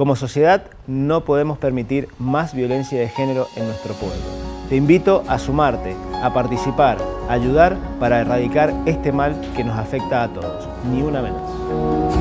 Como sociedad no podemos permitir más violencia de género en nuestro pueblo. Te invito a sumarte, a participar, a ayudar para erradicar este mal que nos afecta a todos. Ni una menos.